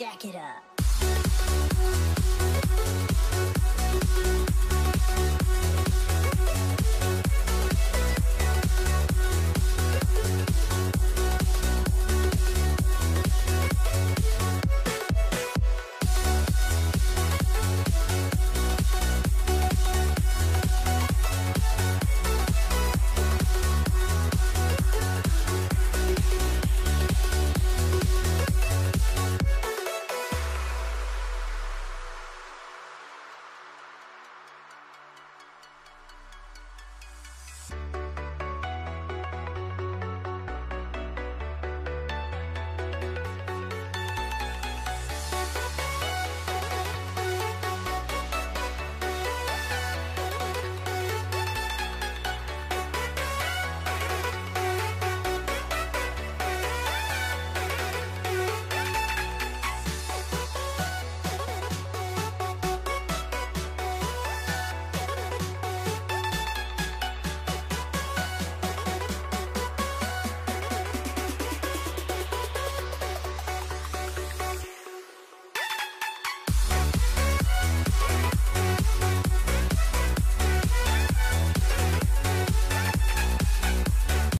Jack it up.